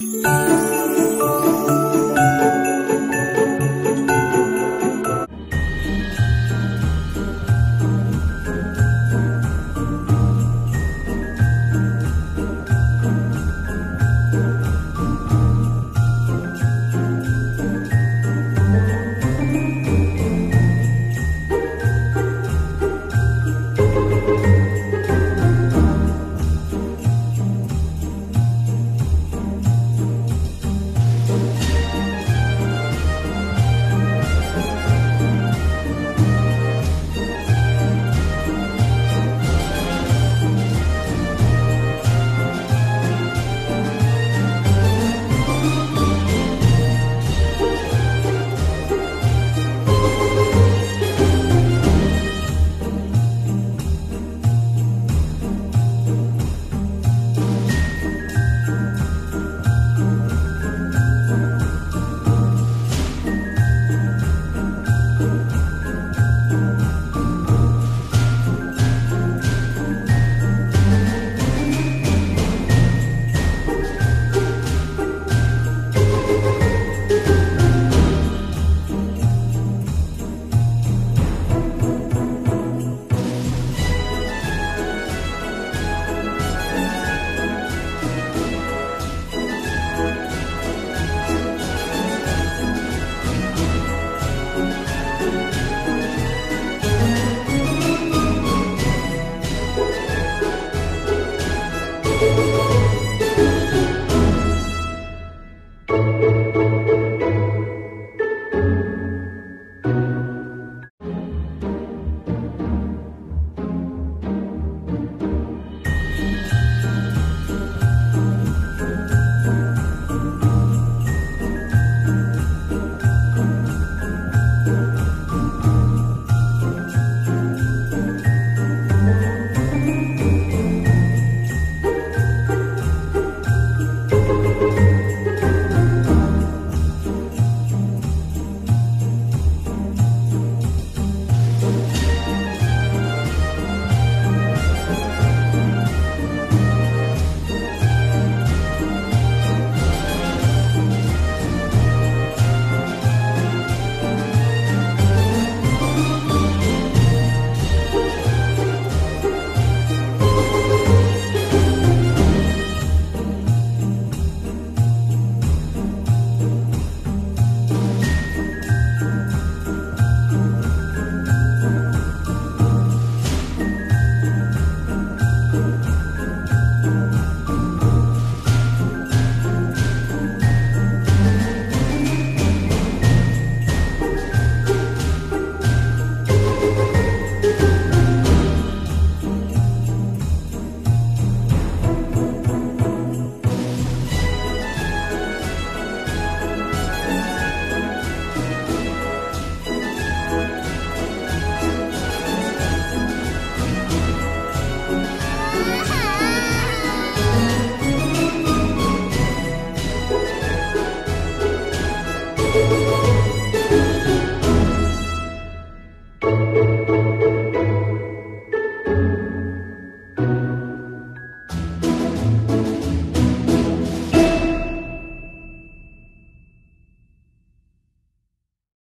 you.